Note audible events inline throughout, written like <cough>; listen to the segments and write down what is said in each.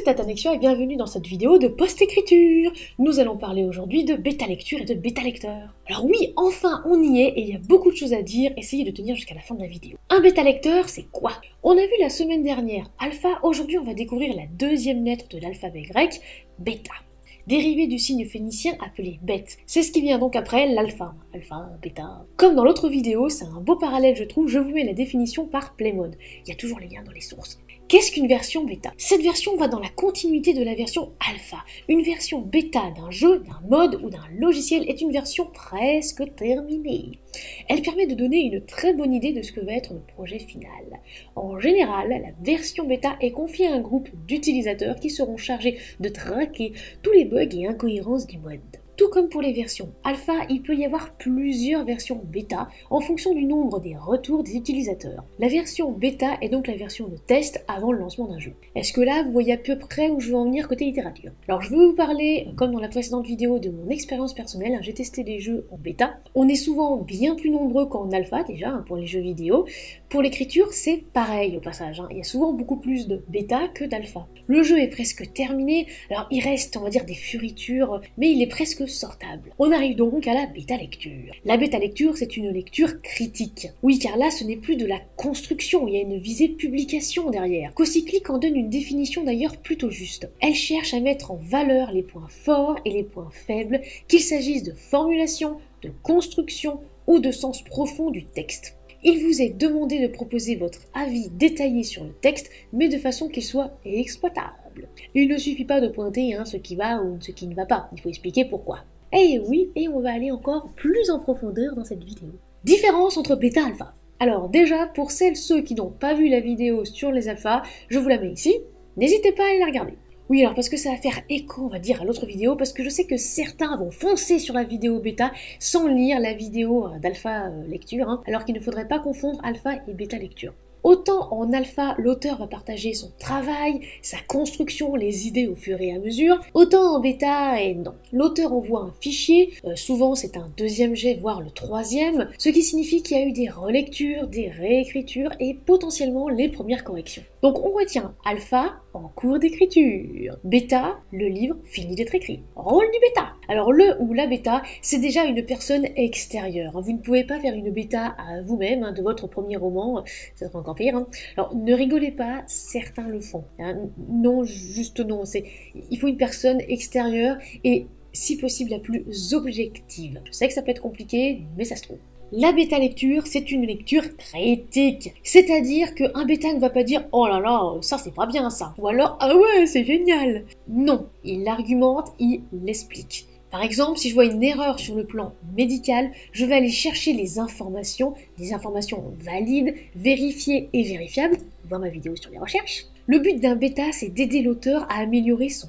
c'est Tatanexia et bienvenue dans cette vidéo de post-écriture. Nous allons parler aujourd'hui de bêta lecture et de bêta lecteur. Alors oui, enfin on y est et il y a beaucoup de choses à dire, essayez de tenir jusqu'à la fin de la vidéo. Un bêta lecteur, c'est quoi? On a vu la semaine dernière alpha, aujourd'hui on va découvrir la deuxième lettre de l'alphabet grec, bêta dérivé du signe phénicien appelé bête. C'est ce qui vient donc après l'alpha. Alpha, bêta. Comme dans l'autre vidéo, c'est un beau parallèle je trouve, je vous mets la définition par Playmode. Il y a toujours les liens dans les sources. Qu'est-ce qu'une version bêta? Cette version va dans la continuité de la version alpha. Une version bêta d'un jeu, d'un mode ou d'un logiciel est une version presque terminée. Elle permet de donner une très bonne idée de ce que va être le projet final. En général, la version bêta est confiée à un groupe d'utilisateurs qui seront chargés de traquer tous les bugs et incohérences du mode. Tout comme pour les versions alpha, il peut y avoir plusieurs versions bêta en fonction du nombre des retours des utilisateurs. La version bêta est donc la version de test avant le lancement d'un jeu. Est-ce que là, vous voyez à peu près où je veux en venir côté littérature? Alors je veux vous parler, comme dans la précédente vidéo, de mon expérience personnelle. J'ai testé des jeux en bêta. On est souvent bien plus nombreux qu'en alpha déjà hein, pour les jeux vidéo. Pour l'écriture, c'est pareil au passage. Hein. Il y a souvent beaucoup plus de bêta que d'alpha. Le jeu est presque terminé, alors il reste, on va dire, des furitures, mais il est presque On arrive donc à la bêta lecture. La bêta lecture, c'est une lecture critique. Oui, car là, ce n'est plus de la construction, il y a une visée publication derrière. Cocyclique en donne une définition d'ailleurs plutôt juste. Elle cherche à mettre en valeur les points forts et les points faibles, qu'il s'agisse de formulation, de construction ou de sens profond du texte. Il vous est demandé de proposer votre avis détaillé sur le texte, mais de façon qu'il soit exploitable. Il ne suffit pas de pointer hein, ce qui va ou ce qui ne va pas, il faut expliquer pourquoi. Et eh oui, et on va aller encore plus en profondeur dans cette vidéo. Différence entre bêta alpha. Alors déjà, pour celles ceux qui n'ont pas vu la vidéo sur les alphas, je vous la mets ici. N'hésitez pas à aller la regarder. Oui, alors parce que ça va faire écho, on va dire, à l'autre vidéo, parce que je sais que certains vont foncer sur la vidéo bêta sans lire la vidéo euh, d'alpha euh, lecture, hein, alors qu'il ne faudrait pas confondre alpha et bêta lecture. Autant en alpha, l'auteur va partager son travail, sa construction, les idées au fur et à mesure, autant en bêta, et non. L'auteur envoie un fichier, euh, souvent c'est un deuxième jet, voire le troisième, ce qui signifie qu'il y a eu des relectures, des réécritures et potentiellement les premières corrections. Donc on retient alpha en cours d'écriture, bêta, le livre finit d'être écrit. Rôle du bêta. Alors le ou la bêta, c'est déjà une personne extérieure. Vous ne pouvez pas faire une bêta à vous-même hein, de votre premier roman, serait encore Hein. Alors ne rigolez pas, certains le font. Hein. Non, juste non. C'est, il faut une personne extérieure et si possible la plus objective. Je sais que ça peut être compliqué, mais ça se trouve. La bêta lecture, c'est une lecture critique. C'est-à-dire qu'un bêta ne va pas dire Oh là là, ça c'est pas bien ça. Ou alors Ah ouais, c'est génial. Non, il argumente, il l'explique. Par exemple, si je vois une erreur sur le plan médical, je vais aller chercher les informations, des informations valides, vérifiées et vérifiables, voir ma vidéo sur les recherches. Le but d'un bêta, c'est d'aider l'auteur à améliorer son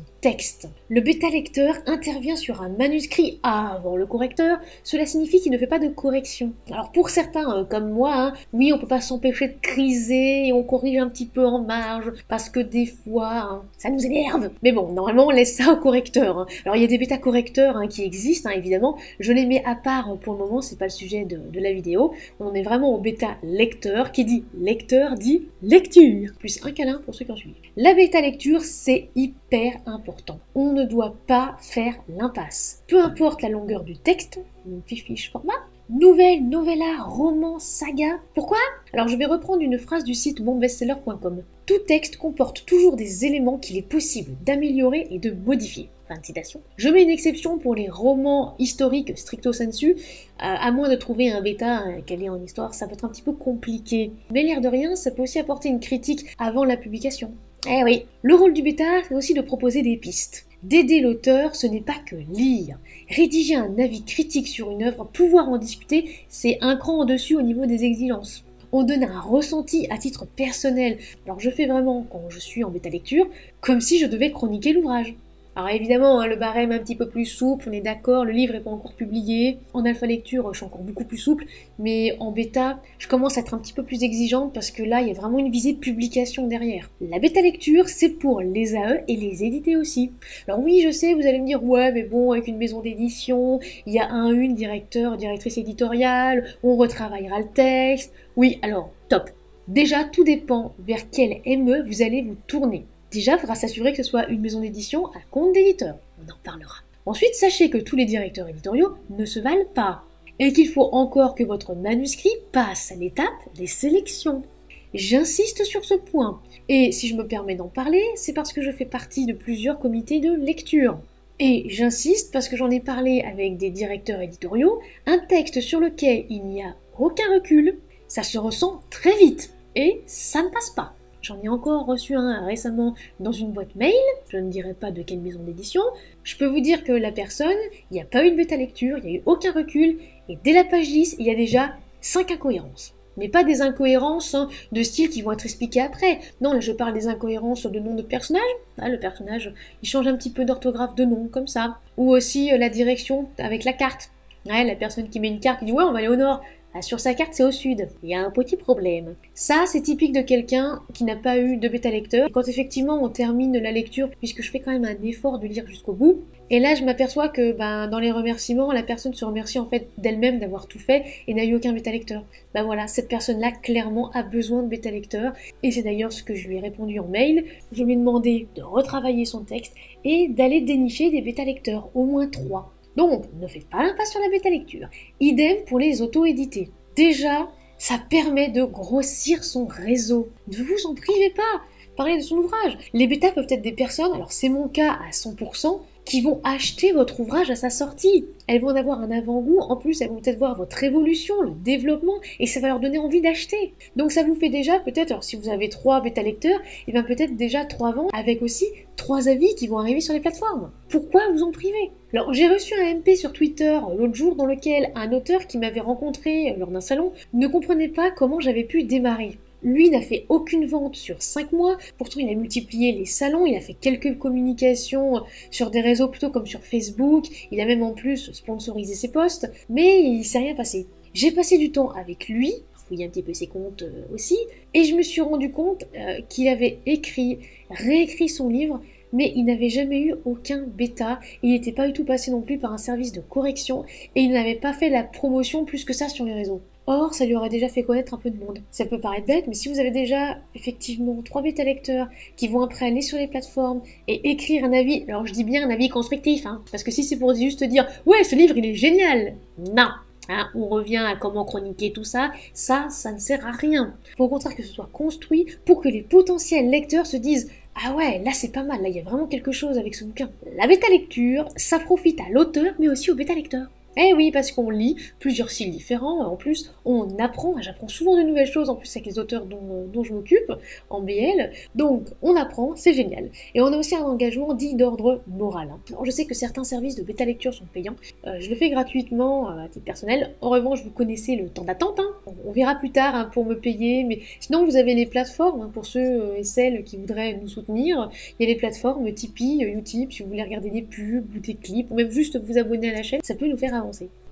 Le bêta lecteur intervient sur un manuscrit avant le correcteur, cela signifie qu'il ne fait pas de correction. Alors pour certains euh, comme moi, hein, oui on peut pas s'empêcher de criser et on corrige un petit peu en marge parce que des fois hein, ça nous énerve. Mais bon, normalement on laisse ça au correcteur. Hein. Alors il y a des bêta correcteurs qui existent évidemment, je les mets à part pour le moment, c'est pas le sujet de, la vidéo. On est vraiment au bêta lecteur qui dit lecteur dit lecture. Plus un câlin pour ceux qui ont suivi. La bêta lecture c'est hyper important on ne doit pas faire l'impasse. Peu importe la longueur du texte, une fiche format, nouvelle, novella, roman, saga. Pourquoi? Alors je vais reprendre une phrase du site bonbestseller.com. Tout texte comporte toujours des éléments qu'il est possible d'améliorer et de modifier. Fin de citation. Je mets une exception pour les romans historiques stricto sensu, à moins de trouver un bêta qu'elle est en histoire, ça peut être un petit peu compliqué. Mais l'air de rien, ça peut aussi apporter une critique avant la publication. Eh oui, le rôle du bêta, c'est aussi de proposer des pistes. D'aider l'auteur, ce n'est pas que lire. Rédiger un avis critique sur une œuvre, pouvoir en discuter, c'est un cran en dessus au niveau des exigences. On donne un ressenti à titre personnel. Alors je fais vraiment, quand je suis en bêta lecture, comme si je devais chroniquer l'ouvrage. Alors évidemment, hein, le barème un petit peu plus souple, on est d'accord, le livre n'est pas encore publié. En alpha lecture, je suis encore beaucoup plus souple, mais en bêta, je commence à être un petit peu plus exigeante parce que là, il y a vraiment une visée publication derrière. La bêta lecture, c'est pour les AE et les éditer aussi. Alors oui, je sais, vous allez me dire, ouais, mais bon, avec une maison d'édition, il y a un, une, directeur, directrice éditoriale, on retravaillera le texte. Oui, alors, top. Déjà, tout dépend vers quel ME vous allez vous tourner. Déjà, il faudra s'assurer que ce soit une maison d'édition à compte d'éditeur. On en parlera. Ensuite, sachez que tous les directeurs éditoriaux ne se valent pas et qu'il faut encore que votre manuscrit passe à l'étape des sélections. J'insiste sur ce point. Et si je me permets d'en parler, c'est parce que je fais partie de plusieurs comités de lecture. Et j'insiste parce que j'en ai parlé avec des directeurs éditoriaux, un texte sur lequel il n'y a aucun recul, ça se ressent très vite et ça ne passe pas. J'en ai encore reçu un récemment dans une boîte mail, je ne dirai pas de quelle maison d'édition. Je peux vous dire que la personne, il n'y a pas eu de bêta lecture, il n'y a eu aucun recul, et dès la page 10, il y a déjà 5 incohérences. Mais pas des incohérences hein, de style qui vont être expliquées après. Non, là je parle des incohérences de nom de personnage. Ah, le personnage, il change un petit peu d'orthographe de nom, comme ça. Ou aussi euh, la direction avec la carte. La personne qui met une carte qui dit ouais on va aller au nord. Ah, sur sa carte, c'est au sud. Il y a un petit problème. Ça, c'est typique de quelqu'un qui n'a pas eu de bêta lecteur. Quand effectivement on termine la lecture, puisque je fais quand même un effort de lire jusqu'au bout, et là je m'aperçois que ben, dans les remerciements, la personne se remercie en fait d'elle-même d'avoir tout fait et n'a eu aucun bêta lecteur. Ben voilà, cette personne-là clairement a besoin de bêta lecteur. Et c'est d'ailleurs ce que je lui ai répondu en mail. Je lui ai demandé de retravailler son texte et d'aller dénicher des bêta lecteurs, au moins trois. Donc, ne faites pas l'impasse sur la bêta lecture. Idem pour les auto-édités. Déjà, ça permet de grossir son réseau. Ne vous en privez pas. Parlez de son ouvrage. Les bêtas peuvent être des personnes, alors c'est mon cas à 100%, qui vont acheter votre ouvrage à sa sortie. Elles vont en avoir un avant-goût, en plus elles vont peut-être voir votre évolution, le développement, et ça va leur donner envie d'acheter. Donc ça vous fait déjà peut-être, alors si vous avez trois bêta lecteurs, et eh bien peut-être déjà trois ventes avec aussi trois avis qui vont arriver sur les plateformes. Pourquoi vous en priver Alors j'ai reçu un MP sur Twitter l'autre jour dans lequel un auteur qui m'avait rencontré lors d'un salon ne comprenait pas comment j'avais pu démarrer. Lui n'a fait aucune vente sur 5 mois, pourtant il a multiplié les salons, il a fait quelques communications sur des réseaux plutôt comme sur Facebook, il a même en plus sponsorisé ses posts, mais il s'est rien passé. J'ai passé du temps avec lui, fouillé un petit peu ses comptes euh, aussi, et je me suis rendu compte euh, qu'il avait écrit, réécrit son livre, mais il n'avait jamais eu aucun bêta, il n'était pas du tout passé non plus par un service de correction, et il n'avait pas fait la promotion plus que ça sur les réseaux. Or, ça lui aurait déjà fait connaître un peu de monde. Ça peut paraître bête, mais si vous avez déjà effectivement trois bêta lecteurs qui vont après aller sur les plateformes et écrire un avis, alors je dis bien un avis constructif, hein, parce que si c'est pour juste dire ouais, ce livre il est génial, non, Hein, on revient à comment chroniquer tout ça, ça, ça ne sert à rien. Il faut au contraire que ce soit construit pour que les potentiels lecteurs se disent ah ouais, là c'est pas mal, là il y a vraiment quelque chose avec ce bouquin. La bêta lecture, ça profite à l'auteur mais aussi au bêta lecteur. Eh oui, parce qu'on lit plusieurs styles différents, en plus on apprend, j'apprends souvent de nouvelles choses en plus avec les auteurs dont, je m'occupe en BL, donc on apprend, c'est génial. Et on a aussi un engagement dit d'ordre moral. Hein. Alors je sais que certains services de bêta lecture sont payants, euh, je le fais gratuitement euh, à titre personnel, en revanche vous connaissez le temps d'attente, hein. on, verra plus tard hein, pour me payer, mais sinon vous avez les plateformes pour ceux euh, et celles qui voudraient nous soutenir, il y a les plateformes Tipeee, Utip, si vous voulez regarder des pubs des clips, ou même juste vous abonner à la chaîne, ça peut nous faire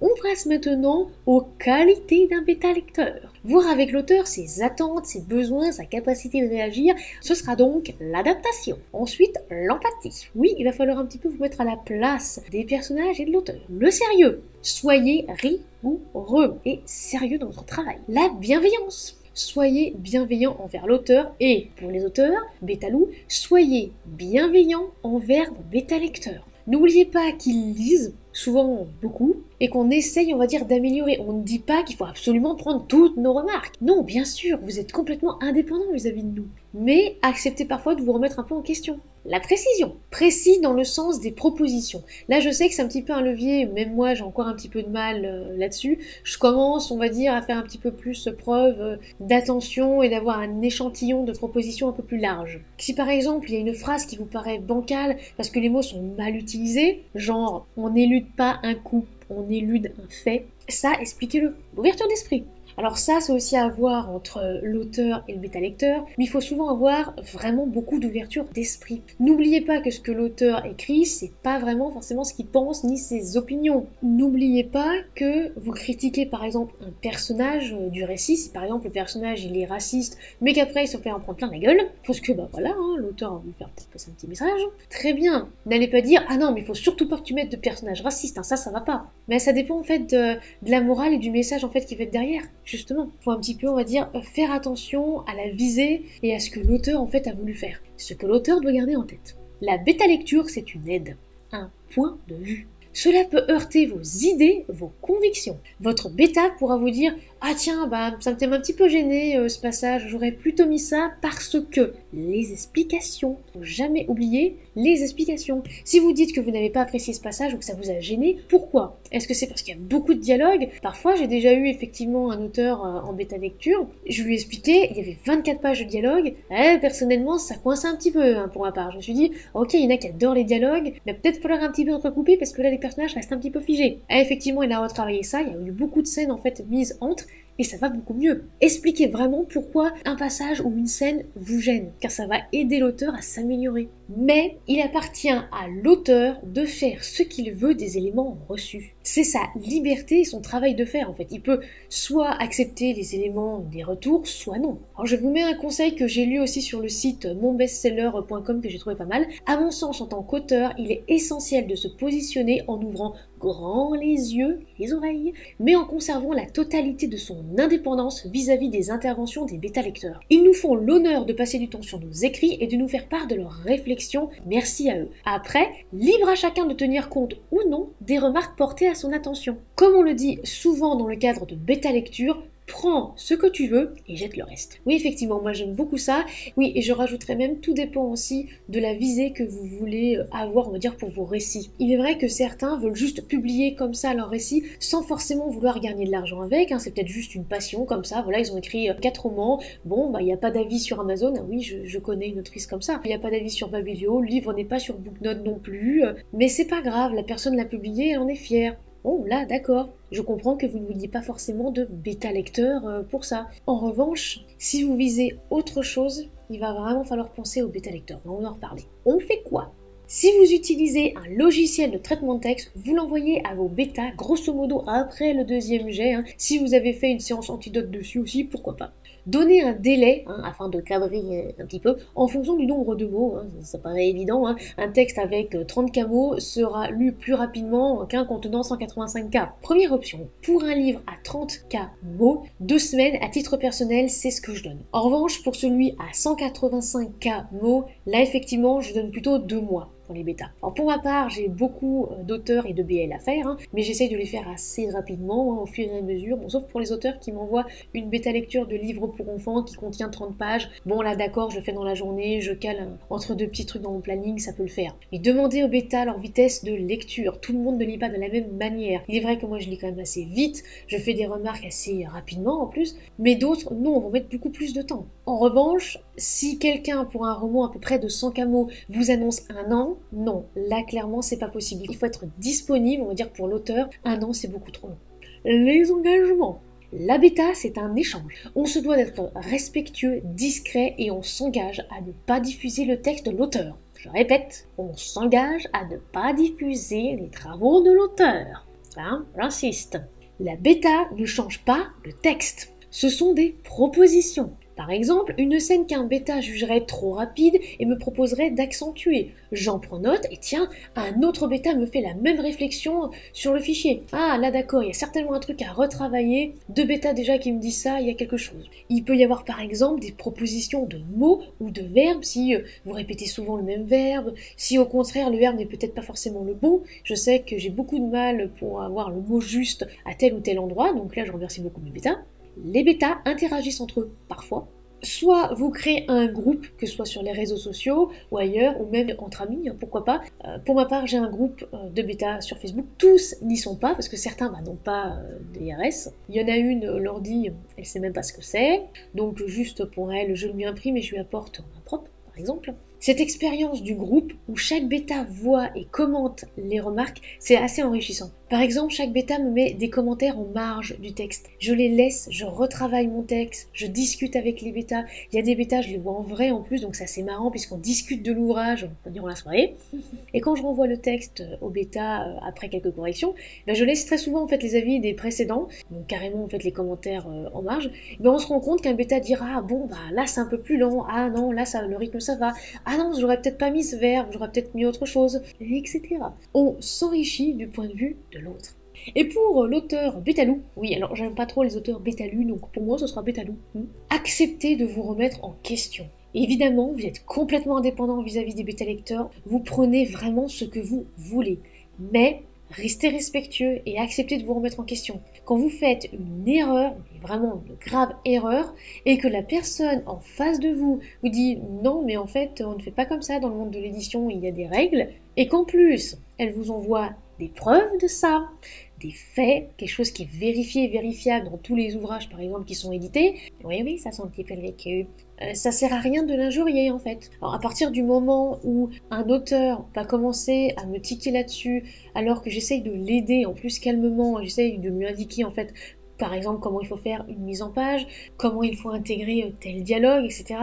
on passe maintenant aux qualités d'un bêta-lecteur. Voir avec l'auteur ses attentes, ses besoins, sa capacité de réagir, ce sera donc l'adaptation. Ensuite, l'empathie. Oui, il va falloir un petit peu vous mettre à la place des personnages et de l'auteur. Le sérieux. Soyez rigoureux et sérieux dans votre travail. La bienveillance soyez bienveillant envers l'auteur et pour les auteurs, bêta-loup, soyez bienveillant envers vos bêta-lecteurs. N'oubliez pas qu'ils lisent souvent beaucoup, et qu'on essaye, on va dire, d'améliorer. On ne dit pas qu'il faut absolument prendre toutes nos remarques. Non, bien sûr, vous êtes complètement indépendant vis-à-vis de nous. Mais acceptez parfois de vous remettre un peu en question. La précision. Précis dans le sens des propositions. Là, je sais que c'est un petit peu un levier, même moi, j'ai encore un petit peu de mal euh, là-dessus. Je commence, on va dire, à faire un petit peu plus preuve euh, d'attention et d'avoir un échantillon de propositions un peu plus large. Si par exemple, il y a une phrase qui vous paraît bancale parce que les mots sont mal utilisés, genre on n'élude pas un coup on élude un fait, ça, expliquez-le. Ouverture d'esprit. Alors ça, c'est aussi à voir entre l'auteur et le bêta-lecteur, mais il faut souvent avoir vraiment beaucoup d'ouverture d'esprit. N'oubliez pas que ce que l'auteur écrit, c'est pas vraiment forcément ce qu'il pense ni ses opinions. N'oubliez pas que vous critiquez par exemple un personnage du récit, si par exemple le personnage il est raciste, mais qu'après il se fait en prendre plein la gueule, parce que bah voilà, hein, l'auteur va vous faire peut-être passer un petit message. Très bien, n'allez pas dire ah non mais il faut surtout pas que tu mettes de personnage raciste, hein, ça ça va pas. Mais ça dépend en fait de, de la morale et du message en fait qui va être derrière justement. Faut un petit peu, on va dire, faire attention à la visée et à ce que l'auteur en fait a voulu faire. Ce que l'auteur doit garder en tête. La bêta lecture, c'est une aide, un point de vue. Cela peut heurter vos idées, vos convictions. Votre bêta pourra vous dire ah tiens, bah ça me fait un petit peu gêné euh, ce passage, j'aurais plutôt mis ça parce que les explications, faut jamais oublier les explications. Si vous dites que vous n'avez pas apprécié ce passage ou que ça vous a gêné, pourquoi? Est-ce que c'est parce qu'il y a beaucoup de dialogues? Parfois, j'ai déjà eu effectivement un auteur euh, en bêta lecture, je lui ai expliqué, il y avait 24 pages de dialogue, eh, personnellement ça coince un petit peu hein, pour ma part. Je me suis dit, ok, il y en a qui adorent les dialogues, mais peut-être falloir un petit peu recouper parce que là les personnages restent un petit peu figés. Eh, effectivement, il a retravaillé ça, il y a eu beaucoup de scènes en fait mises entre, et ça va beaucoup mieux. Expliquez vraiment pourquoi un passage ou une scène vous gêne, car ça va aider l'auteur à s'améliorer. Mais il appartient à l'auteur de faire ce qu'il veut des éléments reçus. C'est sa liberté et son travail de faire en fait. Il peut soit accepter les éléments des retours, soit non. Alors je vous mets un conseil que j'ai lu aussi sur le site monbestseller.com que j'ai trouvé pas mal. À mon sens, en tant qu'auteur, il est essentiel de se positionner en ouvrant grand les yeux, les oreilles, mais en conservant la totalité de son indépendance vis-à-vis des interventions des bêta-lecteurs. Ils nous font l'honneur de passer du temps sur nos écrits et de nous faire part de leurs réflexions, merci à eux. Après, libre à chacun de tenir compte ou non des remarques portées à son attention. Comme on le dit souvent dans le cadre de bêta-lecture, prends ce que tu veux et jette le reste. Oui, effectivement, moi j'aime beaucoup ça. Oui, et je rajouterais même, tout dépend aussi de la visée que vous voulez euh, avoir, on va dire, pour vos récits. Il est vrai que certains veulent juste publier comme ça leur récit sans forcément vouloir gagner de l'argent avec. Hein. C'est peut-être juste une passion comme ça. Voilà, ils ont écrit euh, quatre romans. Bon, bah il n'y a pas d'avis sur Amazon. Ah oui, je, connais une autrice comme ça. Il n'y a pas d'avis sur Babylio. Le livre n'est pas sur Booknote non plus. Euh, mais c'est pas grave, la personne l'a publié, elle en est fière. Oh là, d'accord. Je comprends que vous ne vouliez pas forcément de bêta lecteur euh, pour ça. En revanche, si vous visez autre chose, il va vraiment falloir penser au bêta lecteur. On va en reparler. On fait quoi? Si vous utilisez un logiciel de traitement de texte, vous l'envoyez à vos bêtas, grosso modo après le deuxième jet. Hein. Si vous avez fait une séance antidote dessus aussi, pourquoi pas. Donner un délai, hein, afin de cadrer un petit peu, en fonction du nombre de mots, hein, ça, paraît évident, un texte avec 30 k mots sera lu plus rapidement qu'un contenant 185 k. Première option, pour un livre à 30 k mots, deux semaines à titre personnel, c'est ce que je donne. En revanche, pour celui à 185 k mots, là effectivement, je donne plutôt deux mois les bêtas. Alors pour ma part, j'ai beaucoup euh, d'auteurs et de BL à faire, hein, mais j'essaye de les faire assez rapidement, hein, au fur et à mesure, bon, sauf pour les auteurs qui m'envoient une bêta lecture de livre pour enfants qui contient 30 pages. Bon là d'accord, je fais dans la journée, je cale entre deux petits trucs dans mon planning, ça peut le faire. Mais demandez aux bêtas leur vitesse de lecture, tout le monde ne lit pas de la même manière. Il est vrai que moi je lis quand même assez vite, je fais des remarques assez rapidement en plus, mais d'autres non, vont mettre beaucoup plus de temps. En revanche, si quelqu'un pour un roman à peu près de 100 camos vous annonce un an, non, là clairement c'est pas possible. Il faut être disponible, on va dire pour l'auteur, un an c'est beaucoup trop long. Les engagements. La bêta, c'est un échange. On se doit d'être respectueux, discret et on s'engage à ne pas diffuser le texte de l'auteur. Je répète, on s'engage à ne pas diffuser les travaux de l'auteur. Hein, j'insiste. La bêta ne change pas le texte. Ce sont des propositions. Par exemple, une scène qu'un bêta jugerait trop rapide et me proposerait d'accentuer. J'en prends note et tiens, un autre bêta me fait la même réflexion sur le fichier. Ah là d'accord, il y a certainement un truc à retravailler. Deux bêtas déjà qui me disent ça, il y a quelque chose. Il peut y avoir par exemple des propositions de mots ou de verbes si euh, vous répétez souvent le même verbe, si au contraire le verbe n'est peut-être pas forcément le bon. Je sais que j'ai beaucoup de mal pour avoir le mot juste à tel ou tel endroit, donc là je remercie beaucoup mes bêtas. Les bêtas interagissent entre eux parfois. Soit vous créez un groupe, que ce soit sur les réseaux sociaux ou ailleurs, ou même entre amis, hein, pourquoi pas. Euh, pour ma part, j'ai un groupe euh, de bêta sur Facebook. Tous n'y sont pas, parce que certains bah, n'ont pas euh, DRS. Il y en a une, l'ordi, elle sait même pas ce que c'est. Donc juste pour elle, je lui imprime et je lui apporte un propre, par exemple. Cette expérience du groupe où chaque bêta voit et commente les remarques, c'est assez enrichissant. Par exemple, chaque bêta me met des commentaires en marge du texte. Je les laisse, je retravaille mon texte, je discute avec les bêtas. Il y a des bêtas, je les vois en vrai en plus, donc c'est assez marrant puisqu'on discute de l'ouvrage durant la soirée. <laughs> Et quand je renvoie le texte au bêta euh, après quelques corrections, ben je laisse très souvent en fait les avis des précédents, donc carrément en fait les commentaires euh, en marge. Ben on se rend compte qu'un bêta dira ah bon bah là c'est un peu plus lent, ah non là ça le rythme ça va, ah non j'aurais peut-être pas mis ce verbe, j'aurais peut-être mis autre chose, etc. On s'enrichit du point de vue de l'autre. Et pour l'auteur Bétalou, oui, alors j'aime pas trop les auteurs Bétalou, donc pour moi ce sera Bétalou, acceptez de vous remettre en question. Évidemment, vous êtes complètement indépendant vis-à-vis des bêta lecteurs, vous prenez vraiment ce que vous voulez. Mais restez respectueux et acceptez de vous remettre en question. Quand vous faites une erreur, vraiment une grave erreur, et que la personne en face de vous vous dit non, mais en fait, on ne fait pas comme ça dans le monde de l'édition, il y a des règles, et qu'en plus, elle vous envoie des preuves de ça, des faits, quelque chose qui est vérifié et vérifiable dans tous les ouvrages par exemple qui sont édités, oui oui ça sent un petit peu le vécu, euh, ça sert à rien de l'injurier en fait. Alors à partir du moment où un auteur va commencer à me tiquer là-dessus, alors que j'essaye de l'aider en plus calmement, j'essaye de lui indiquer en fait par exemple comment il faut faire une mise en page, comment il faut intégrer euh, tel dialogue, etc.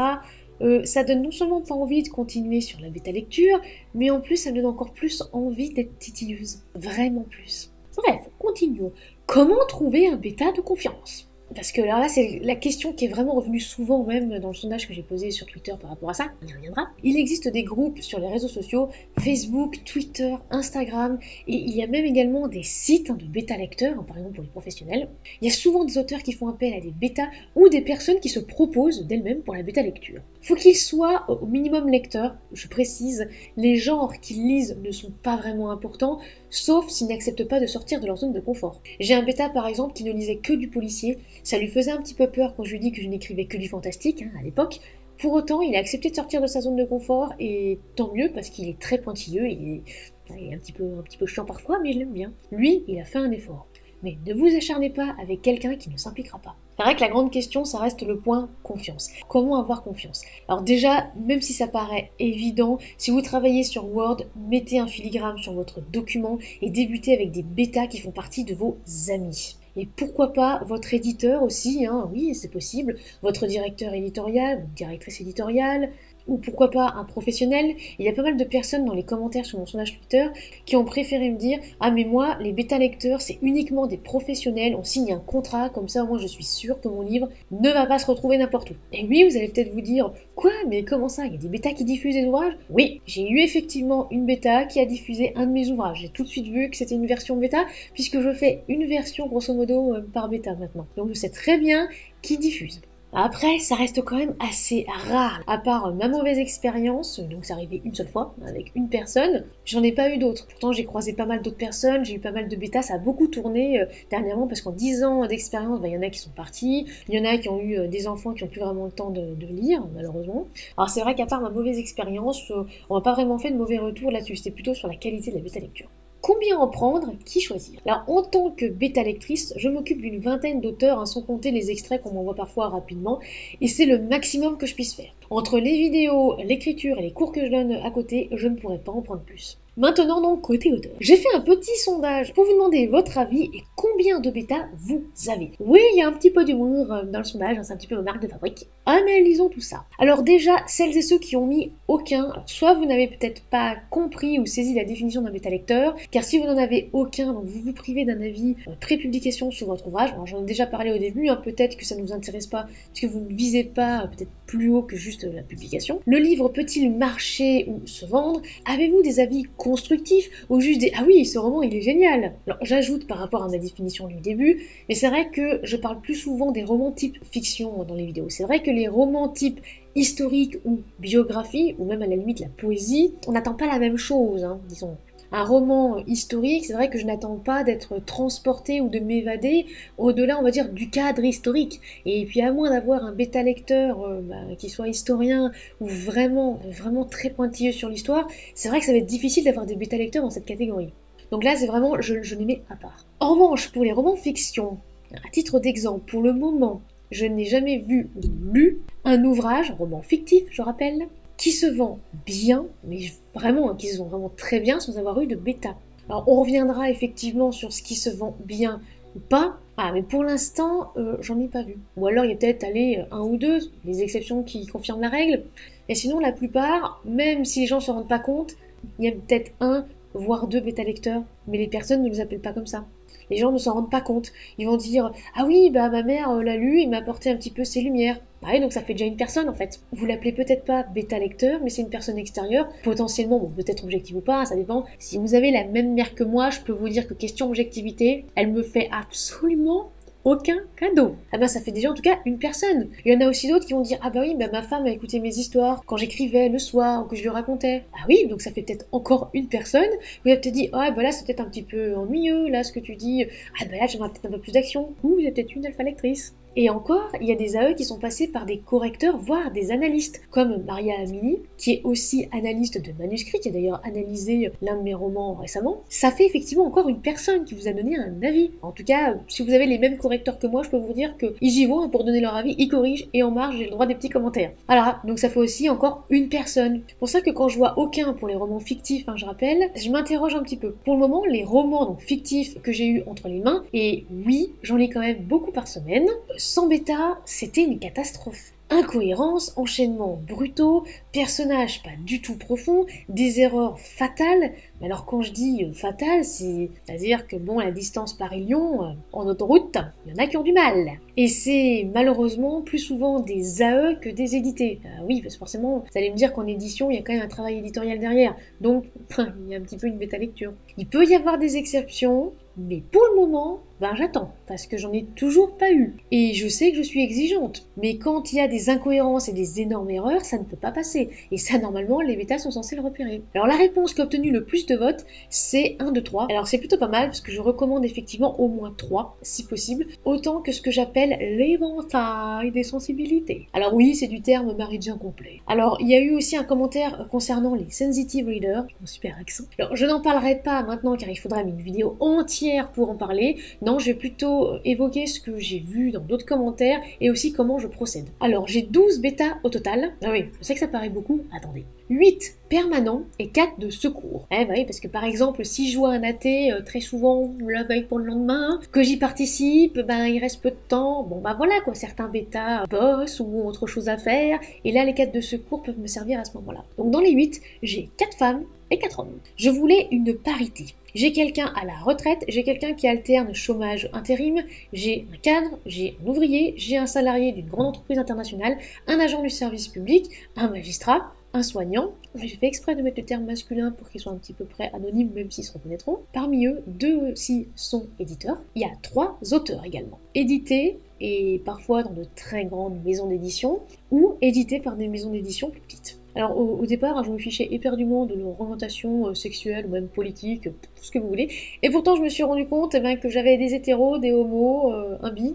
Euh, ça donne non seulement pas envie de continuer sur la bêta lecture, mais en plus ça donne encore plus envie d'être titilleuse. Vraiment plus. Bref, continuons. Comment trouver un bêta de confiance? Parce que là, c'est la question qui est vraiment revenue souvent, même dans le sondage que j'ai posé sur Twitter par rapport à ça. On y reviendra. Il existe des groupes sur les réseaux sociaux, Facebook, Twitter, Instagram, et il y a même également des sites hein, de bêta lecteurs, hein, par exemple pour les professionnels. Il y a souvent des auteurs qui font appel à des bêtas ou des personnes qui se proposent d'elles-mêmes pour la bêta lecture. Faut qu'ils soient au minimum lecteurs, je précise, les genres qu'ils lisent ne sont pas vraiment importants, sauf s'ils n'acceptent pas de sortir de leur zone de confort. J'ai un bêta par exemple qui ne lisait que du policier, ça lui faisait un petit peu peur quand je lui dis que je n'écrivais que du fantastique hein, à l'époque. Pour autant, il a accepté de sortir de sa zone de confort et tant mieux parce qu'il est très pointilleux, il est, un, petit peu, un chiant parfois, mais je l'aime bien. Lui, il a fait un effort. Mais ne vous acharnez pas avec quelqu'un qui ne s'impliquera pas. C'est vrai que la grande question, ça reste le point confiance. Comment avoir confiance? Alors déjà, même si ça paraît évident, si vous travaillez sur Word, mettez un filigrane sur votre document et débutez avec des bêtas qui font partie de vos amis. Et pourquoi pas votre éditeur aussi, hein, oui c'est possible, votre directeur éditorial, directrice éditoriale, ou pourquoi pas un professionnel. Il y a pas mal de personnes dans les commentaires sur mon sondage Twitter qui ont préféré me dire Ah, mais moi, les bêta lecteurs, c'est uniquement des professionnels, on signe un contrat, comme ça, moi, je suis sûre que mon livre ne va pas se retrouver n'importe où. Et oui, vous allez peut-être vous dire Quoi? Mais comment ça? Il y a des bêtas qui diffusent des ouvrages? Oui, j'ai eu effectivement une bêta qui a diffusé un de mes ouvrages. J'ai tout de suite vu que c'était une version bêta, puisque je fais une version grosso modo euh, par bêta maintenant. Donc je sais très bien qui diffuse. Après, ça reste quand même assez rare. À part ma mauvaise expérience, donc c'est arrivé une seule fois avec une personne, j'en ai pas eu d'autres. Pourtant, j'ai croisé pas mal d'autres personnes, j'ai eu pas mal de bêta, ça a beaucoup tourné euh, dernièrement parce qu'en 10 ans d'expérience, bah, il y en a qui sont partis, il y en a qui ont eu euh, des enfants qui ont plus vraiment le temps de, lire, malheureusement. Alors c'est vrai qu'à part ma mauvaise expérience, euh, on n'a pas vraiment fait de mauvais retours là-dessus, c'était plutôt sur la qualité de la bêta lecture. Combien en prendre Qui choisir Alors, en tant que bêta lectrice, je m'occupe d'une vingtaine d'auteurs, hein, sans compter les extraits qu'on m'envoie parfois rapidement, et c'est le maximum que je puisse faire. Entre les vidéos, l'écriture et les cours que je donne à côté, je ne pourrais pas en prendre plus. Maintenant donc côté auteur. J'ai fait un petit sondage pour vous demander votre avis et combien de bêta vous avez. Oui, il y a un petit peu d'humour euh, dans le sondage, hein, c'est un petit peu ma marque de fabrique. Analysons tout ça. Alors déjà, celles et ceux qui ont mis aucun, soit vous n'avez peut-être pas compris ou saisi la définition d'un bêta lecteur, car si vous n'en avez aucun, donc vous vous privez d'un avis euh, pré-publication sur votre ouvrage. J'en ai déjà parlé au début, hein, peut-être que ça ne vous intéresse pas, puisque vous ne visez pas euh, peut-être plus haut que juste la publication. Le livre peut-il marcher ou se vendre? Avez-vous des avis constructif, ou juste des ah oui, ce roman il est génial. Alors j'ajoute par rapport à ma définition du début, mais c'est vrai que je parle plus souvent des romans type fiction dans les vidéos. C'est vrai que les romans type historique ou biographie, ou même à la limite la poésie, on n'attend pas la même chose, hein, disons un roman historique, c'est vrai que je n'attends pas d'être transporté ou de m'évader au-delà, on va dire, du cadre historique. Et puis à moins d'avoir un bêta lecteur euh, bah, qui soit historien ou vraiment, vraiment très pointilleux sur l'histoire, c'est vrai que ça va être difficile d'avoir des bêta lecteurs dans cette catégorie. Donc là, c'est vraiment, je, je les mets à part. En revanche, pour les romans fiction, à titre d'exemple, pour le moment, je n'ai jamais vu ou lu un ouvrage, roman fictif, je rappelle, qui se vend bien, mais vraiment, hein, qui se vend vraiment très bien sans avoir eu de bêta. Alors on reviendra effectivement sur ce qui se vend bien ou pas. Ah, mais pour l'instant, euh, j'en ai pas vu. Ou alors il y a peut-être allé un ou deux, les exceptions qui confirment la règle. Et sinon, la plupart, même si les gens se rendent pas compte, il y a peut-être un, voire deux bêta lecteurs, mais les personnes ne les appellent pas comme ça. Les gens ne s'en rendent pas compte. Ils vont dire Ah oui, bah ma mère euh, l'a lu, il m'a apporté un petit peu ses lumières. Donc ça fait déjà une personne en fait. Vous l'appelez peut-être pas bêta lecteur, mais c'est une personne extérieure, potentiellement, bon, peut-être objective ou pas, ça dépend. Si vous avez la même mère que moi, je peux vous dire que question objectivité, elle me fait absolument aucun cadeau. Ah ben ça fait déjà en tout cas une personne. Il y en a aussi d'autres qui vont dire ah bah oui bah ma femme a écouté mes histoires quand j'écrivais le soir ou que je lui racontais. Ah oui donc ça fait peut-être encore une personne. Vous avez peut-être dit ah bah là c'est peut-être un petit peu ennuyeux là ce que tu dis. Ah bah là j'aimerais peut-être un peu plus d'action. Ou vous êtes peut-être une alpha lectrice. Et encore, il y a des AE qui sont passés par des correcteurs, voire des analystes, comme Maria Amini, qui est aussi analyste de manuscrits, qui a d'ailleurs analysé l'un de mes romans récemment. Ça fait effectivement encore une personne qui vous a donné un avis. En tout cas, si vous avez les mêmes correcteurs que moi, je peux vous dire qu'ils y vont pour donner leur avis, ils corrigent, et en marge, j'ai le droit des petits commentaires. Voilà, donc ça fait aussi encore une personne. C'est pour ça que quand je vois aucun pour les romans fictifs, hein, je rappelle, je m'interroge un petit peu. Pour le moment, les romans donc, fictifs que j'ai eu entre les mains, et oui, j'en ai quand même beaucoup par semaine, sans bêta, c'était une catastrophe. Incohérence, enchaînements brutaux, personnages pas du tout profonds, des erreurs fatales. Alors quand je dis euh, fatales, c'est-à-dire que bon, la distance Paris-Lyon, euh, en autoroute, il y en a qui ont du mal. Et c'est malheureusement plus souvent des AE que des édités. Euh, oui, parce que forcément, vous allez me dire qu'en édition, il y a quand même un travail éditorial derrière. Donc, <laughs> il y a un petit peu une bêta lecture. Il peut y avoir des exceptions, mais pour le moment, ben j'attends, parce que j'en ai toujours pas eu. Et je sais que je suis exigeante, mais quand il y a des incohérences et des énormes erreurs, ça ne peut pas passer. Et ça, normalement, les bêtas sont censés le repérer. Alors la réponse qui a obtenu le plus de votes, c'est 1 de 3. Alors c'est plutôt pas mal, parce que je recommande effectivement au moins 3, si possible, autant que ce que j'appelle l'éventail des sensibilités. Alors oui, c'est du terme maridien complet. Alors il y a eu aussi un commentaire concernant les sensitive readers, mon super accent. Alors je n'en parlerai pas maintenant, car il faudra une vidéo entière pour en parler. Non, je vais plutôt évoquer ce que j'ai vu dans d'autres commentaires et aussi comment je procède. Alors, j'ai 12 bêtas au total. Ah oui, je sais que ça paraît beaucoup. Attendez. 8 permanents et 4 de secours. Eh bah oui, parce que par exemple, si je vois un AT euh, très souvent la veille pour le lendemain, que j'y participe, ben il reste peu de temps. Bon bah voilà quoi, certains bêtas boss ou autre chose à faire. Et là, les 4 de secours peuvent me servir à ce moment-là. Donc dans les 8, j'ai 4 femmes et 4 hommes. Je voulais une parité. J'ai quelqu'un à la retraite, j'ai quelqu'un qui alterne chômage intérim, j'ai un cadre, j'ai un ouvrier, j'ai un salarié d'une grande entreprise internationale, un agent du service public, un magistrat, un soignant. J'ai fait exprès de mettre le terme masculin pour qu'ils soient un petit peu près anonymes, même s'ils se reconnaîtront. Parmi eux, deux aussi sont éditeurs. Il y a trois auteurs également. Édités et parfois dans de très grandes maisons d'édition ou édités par des maisons d'édition plus petites. Alors au, départ, je me fichais éperdument de leur orientation euh, sexuelle ou même politique, tout ce que vous voulez. Et pourtant, je me suis rendu compte eh ben, que j'avais des hétéros, des homos, euh, un bi.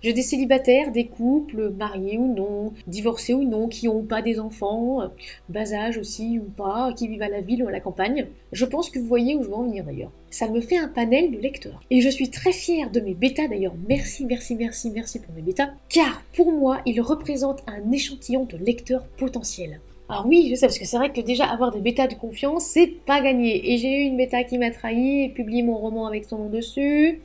J'ai des célibataires, des couples, mariés ou non, divorcés ou non, qui n'ont pas des enfants, euh, bas âge aussi ou pas, qui vivent à la ville ou à la campagne. Je pense que vous voyez où je veux en venir d'ailleurs. Ça me fait un panel de lecteurs. Et je suis très fière de mes bêtas d'ailleurs. Merci, merci, merci, merci pour mes bêtas. Car pour moi, ils représentent un échantillon de lecteurs potentiels. Alors oui, je sais, parce que c'est vrai que déjà avoir des bêtas de confiance, c'est pas gagné. Et j'ai eu une bêta qui m'a trahi et publié mon roman avec son nom dessus.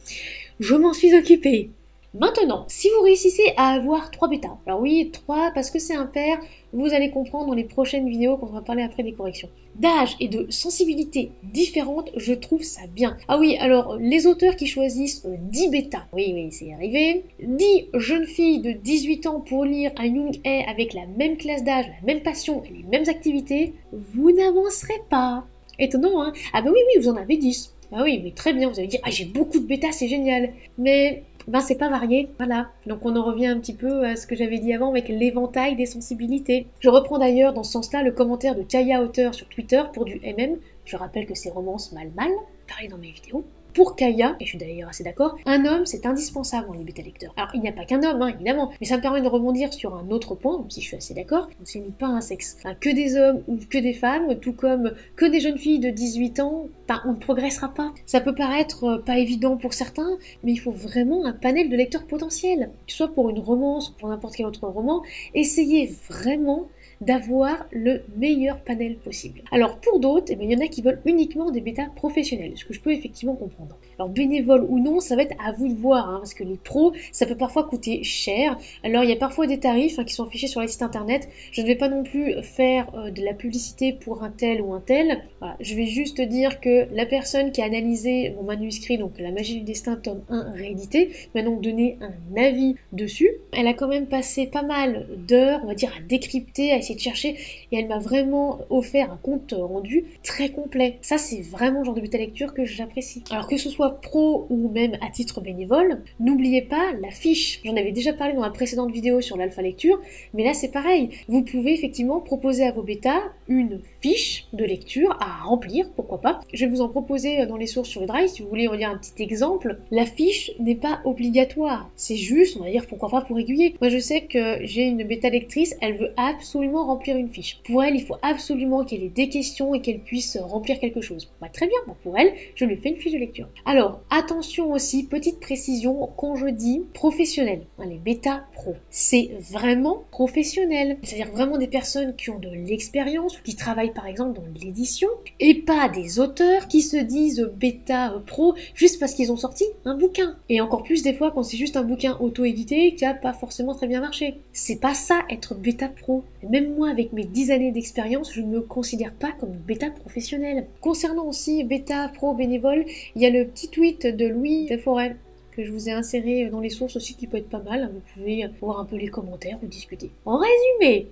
Je m'en suis occupée. Maintenant, si vous réussissez à avoir trois bêtas, alors oui, trois parce que c'est un pair, vous allez comprendre dans les prochaines vidéos quand on va parler après des corrections. D'âge et de sensibilité différentes, je trouve ça bien. Ah oui, alors les auteurs qui choisissent 10 euh, bêtas, oui, oui, c'est arrivé. 10 jeunes filles de 18 ans pour lire un Young A avec la même classe d'âge, la même passion et les mêmes activités, vous n'avancerez pas. Étonnant, hein? Ah bah oui, oui, vous en avez 10. Ah oui, mais très bien, vous allez dire, ah j'ai beaucoup de bêtas, c'est génial. Mais ben c'est pas varié, voilà. Donc on en revient un petit peu à ce que j'avais dit avant avec l'éventail des sensibilités. Je reprends d'ailleurs dans ce sens-là le commentaire de Kaya Auteur sur Twitter pour du MM. Je rappelle que c'est romances mal mal, pareil dans mes vidéos pour Kaya, et je suis d'ailleurs assez d'accord, un homme c'est indispensable en les bêta lecteurs. Alors il n'y a pas qu'un homme, hein, évidemment, mais ça me permet de rebondir sur un autre point, même si je suis assez d'accord, on mis pas un sexe. Enfin, que des hommes ou que des femmes, tout comme que des jeunes filles de 18 ans, ben, on ne progressera pas. Ça peut paraître euh, pas évident pour certains, mais il faut vraiment un panel de lecteurs potentiels. Que ce soit pour une romance ou pour n'importe quel autre roman, essayez vraiment d'avoir le meilleur panel possible. Alors pour d'autres, eh il y en a qui veulent uniquement des bêtas professionnels, ce que je peux effectivement comprendre. Alors bénévole ou non, ça va être à vous de voir, hein, parce que les pros, ça peut parfois coûter cher. Alors il y a parfois des tarifs hein, qui sont affichés sur les sites internet. Je ne vais pas non plus faire euh, de la publicité pour un tel ou un tel. Je vais juste dire que la personne qui a analysé mon manuscrit, donc La magie du destin, tome 1 réédité, m'a donc donné un avis dessus. Elle a quand même passé pas mal d'heures, on va dire, à décrypter, à essayer de chercher, et elle m'a vraiment offert un compte rendu très complet. Ça, c'est vraiment le genre de bêta lecture que j'apprécie. Alors que ce soit pro ou même à titre bénévole, n'oubliez pas la fiche. J'en avais déjà parlé dans la précédente vidéo sur l'alpha lecture, mais là c'est pareil. Vous pouvez effectivement proposer à vos bêtas une fiche de lecture à remplir, pourquoi pas. Je vais vous en proposer dans les sources sur le drive si vous voulez en dire un petit exemple. La fiche n'est pas obligatoire, c'est juste, on va dire pourquoi pas pour aiguiller. Moi je sais que j'ai une bêta lectrice, elle veut absolument remplir une fiche. Pour elle, il faut absolument qu'elle ait des questions et qu'elle puisse remplir quelque chose. Bah, très bien, pour elle, je lui fais une fiche de lecture. Alors, attention aussi, petite précision, quand je dis professionnel, hein, les bêta pro, c'est vraiment professionnel. C'est-à-dire vraiment des personnes qui ont de l'expérience ou qui travaillent par exemple dans l'édition et pas des auteurs qui se disent bêta pro juste parce qu'ils ont sorti un bouquin. Et encore plus des fois quand c'est juste un bouquin auto-édité qui a pas forcément très bien marché. C'est pas ça être bêta pro. même moi avec mes 10 années d'expérience, je ne me considère pas comme bêta professionnel. Concernant aussi bêta pro bénévole, il y a le petit tweet de Louis Deforêt que je vous ai inséré dans les sources aussi qui peut être pas mal. Vous pouvez voir un peu les commentaires ou discuter. En résumé,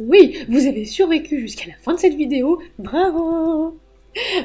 oui, vous avez survécu jusqu'à la fin de cette vidéo. Bravo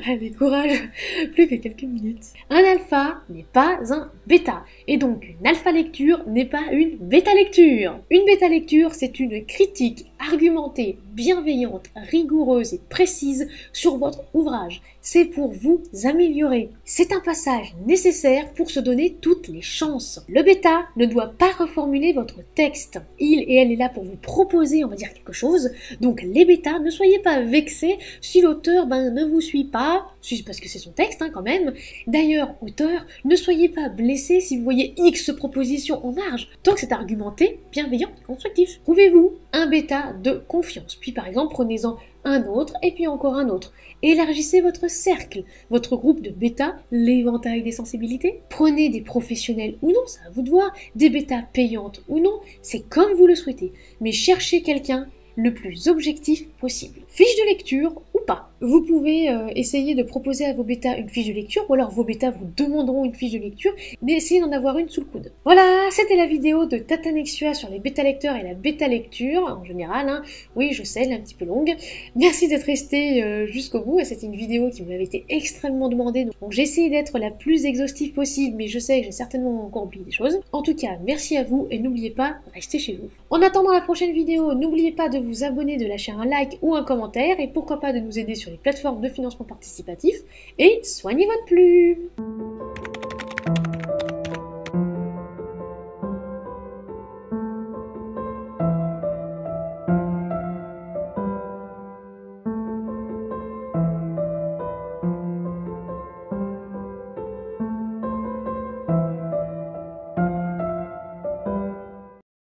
Allez, courage Plus que quelques minutes. Un alpha n'est pas un bêta. Et donc, une alpha lecture n'est pas une bêta lecture. Une bêta lecture, c'est une critique argumentée, bienveillante, rigoureuse et précise sur votre ouvrage. C'est pour vous améliorer. C'est un passage nécessaire pour se donner toutes les chances. Le bêta ne doit pas reformuler votre texte. Il et elle est là pour vous proposer, on va dire, quelque chose. Donc les bêtas, ne soyez pas vexés si l'auteur ben, ne vous suit pas, parce que c'est son texte hein, quand même. D'ailleurs, auteur, ne soyez pas blessé si vous voyez X propositions en marge, tant que c'est argumenté, bienveillant et constructif. Trouvez-vous un bêta de confiance. Puis par exemple, prenez-en un autre et puis encore un autre. Élargissez votre cercle, votre groupe de bêta, l'éventail des sensibilités. Prenez des professionnels ou non, c'est à vous de voir, des bêtas payantes ou non, c'est comme vous le souhaitez. Mais cherchez quelqu'un le plus objectif possible. Fiche de lecture ou pas. Vous pouvez euh, essayer de proposer à vos bêtas une fiche de lecture ou alors vos bêtas vous demanderont une fiche de lecture, mais essayez d'en avoir une sous le coude. Voilà, c'était la vidéo de Tata Nexua sur les bêta lecteurs et la bêta lecture en général. Hein. Oui, je sais, elle est un petit peu longue. Merci d'être resté euh, jusqu'au bout. C'était une vidéo qui m'avait été extrêmement demandée, donc j'ai essayé d'être la plus exhaustive possible, mais je sais que j'ai certainement encore oublié des choses. En tout cas, merci à vous et n'oubliez pas, restez chez vous. En attendant la prochaine vidéo, n'oubliez pas de vous abonner, de lâcher un like ou un commentaire et pourquoi pas de nous aider sur les plateformes de financement participatif et soignez votre plume